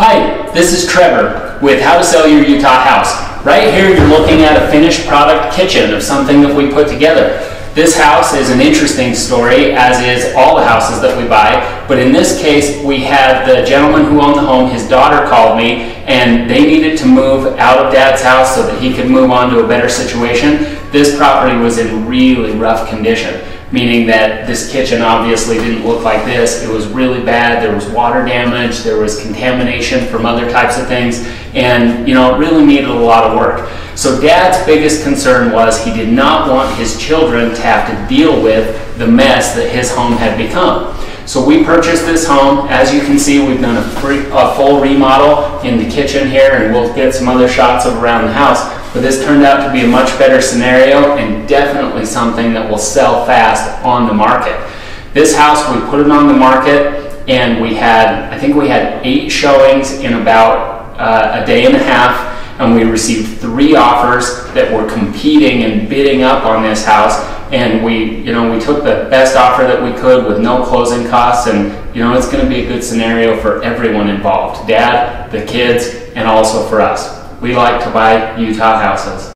Hi, this is Trevor with How to Sell Your Utah House. Right here you're looking at a finished product kitchen of something that we put together. This house is an interesting story, as is all the houses that we buy, but in this case we had the gentleman who owned the home, his daughter called me, and they needed to move out of dad's house so that he could move on to a better situation. This property was in really rough condition meaning that this kitchen obviously didn't look like this. It was really bad. There was water damage, there was contamination from other types of things, and you know, it really needed a lot of work. So dad's biggest concern was he did not want his children to have to deal with the mess that his home had become. So we purchased this home. As you can see, we've done a, free, a full remodel in the kitchen here, and we'll get some other shots of around the house. But this turned out to be a much better scenario and definitely something that will sell fast on the market. This house, we put it on the market and we had, I think we had eight showings in about uh, a day and a half and we received three offers that were competing and bidding up on this house and we you know we took the best offer that we could with no closing costs and you know it's going to be a good scenario for everyone involved dad the kids and also for us we like to buy Utah houses.